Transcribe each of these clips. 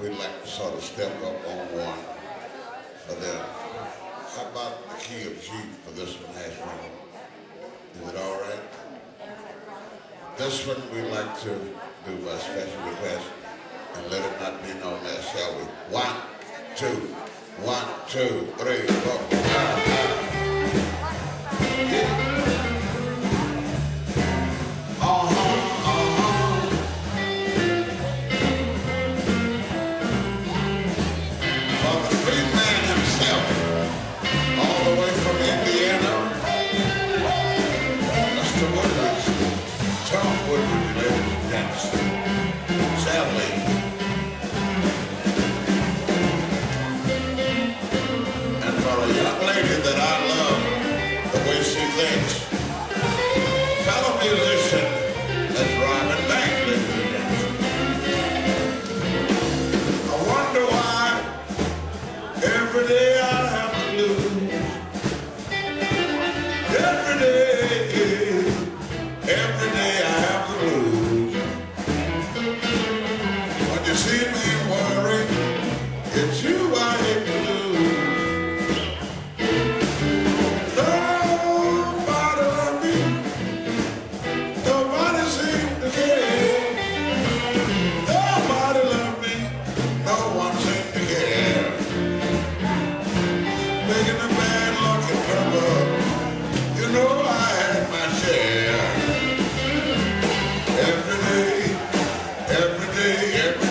we'd like to sort of step up on one for them. How about the key of G for this one, Ashman? Is it all right? This one we'd like to do by special request and let it not be known as, shall we? One, two, one, two, three, four. Ah, ah. see me worry, it's you I hate to lose. Nobody me, nobody to care. Nobody me, no one to care. Making bad luck you know I had my share. Every day, every day,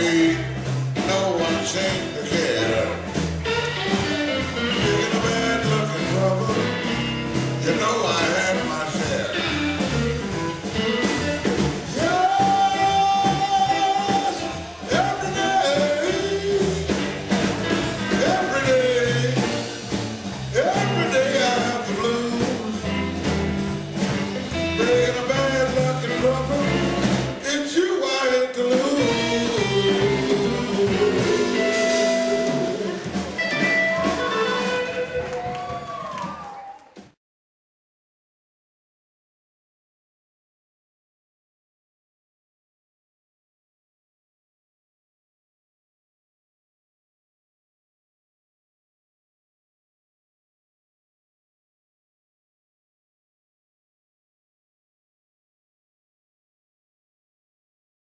no one seemed to care.